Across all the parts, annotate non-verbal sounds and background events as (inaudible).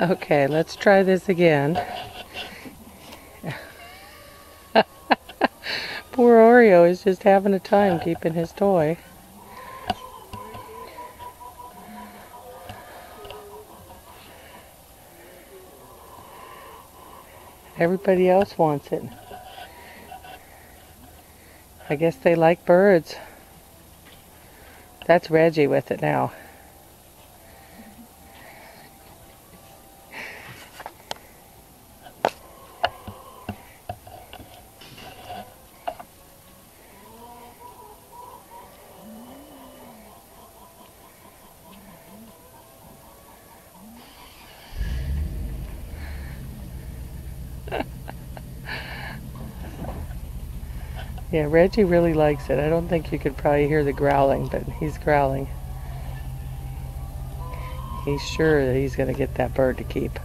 Okay, let's try this again. (laughs) Poor Oreo is just having a time keeping his toy. Everybody else wants it. I guess they like birds. That's Reggie with it now. Yeah, Reggie really likes it. I don't think you could probably hear the growling, but he's growling. He's sure that he's going to get that bird to keep.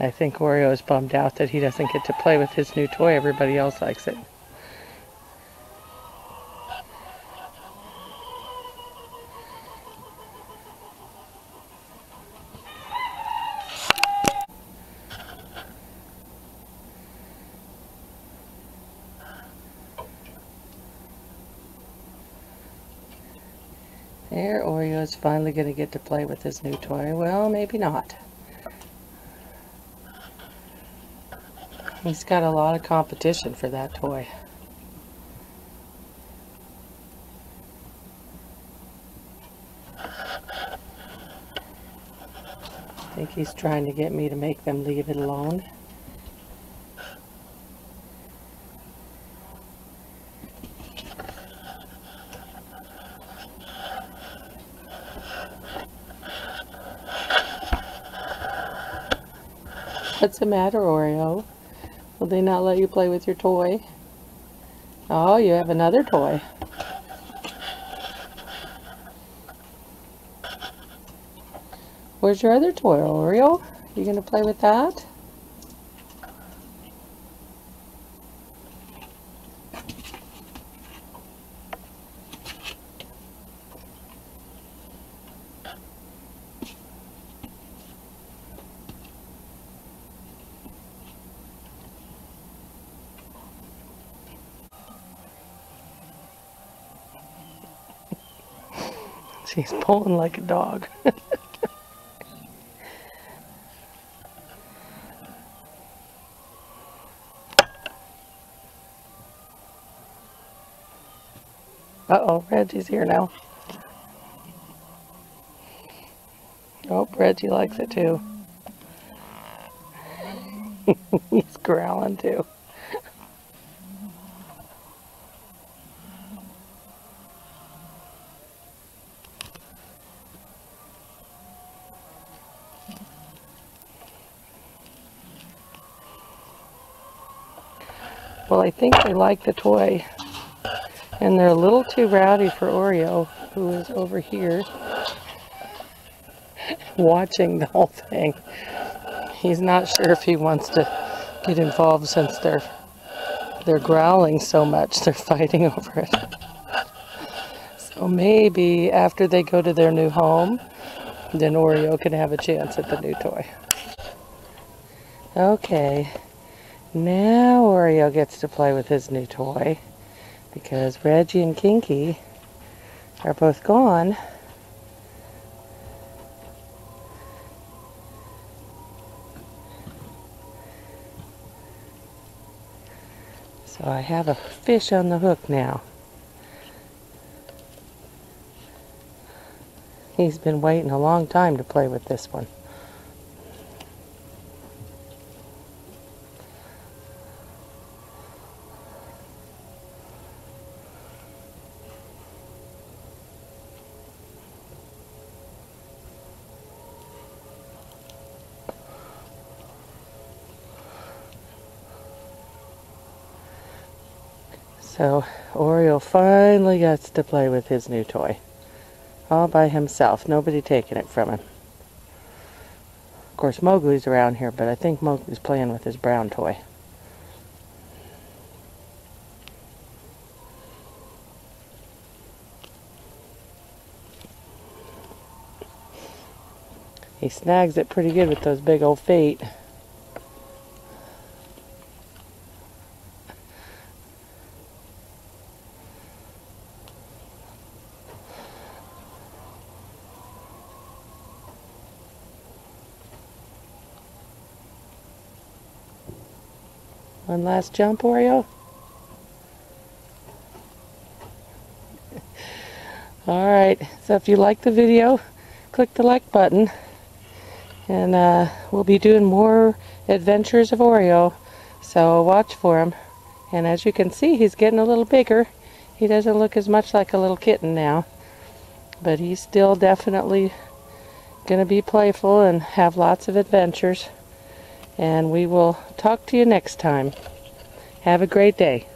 I think Oreo is bummed out that he doesn't get to play with his new toy. Everybody else likes it. There, Oreo is finally going to get to play with his new toy. Well, maybe not. He's got a lot of competition for that toy. I think he's trying to get me to make them leave it alone. What's the matter, Oreo? Will they not let you play with your toy? Oh, you have another toy. Where's your other toy, Oreo? You gonna play with that? She's pulling like a dog. (laughs) Uh-oh, Reggie's here now. Oh, Reggie likes it too. (laughs) He's growling too. Well, I think they like the toy. And they're a little too rowdy for Oreo, who is over here (laughs) watching the whole thing. He's not sure if he wants to get involved since they're they're growling so much. (laughs) They're fighting over it. So maybe after they go to their new home, then Oreo can have a chance at the new toy. Okay. Now Oreo gets to play with his new toy because Reggie and Kinky are both gone. So I have a fish on the hook now. He's been waiting a long time to play with this one. So Oreo finally gets to play with his new toy. All by himself. Nobody taking it from him. Of course, Mowgli's around here, but I think Mowgli's playing with his brown toy. He snags it pretty good with those big old feet. One last jump, Oreo. Alright, so if you like the video, click the like button. And uh, we'll be doing more adventures of Oreo. So watch for him. And as you can see, he's getting a little bigger. He doesn't look as much like a little kitten now. But he's still definitely going to be playful and have lots of adventures. And we will talk to you next time. Have a great day.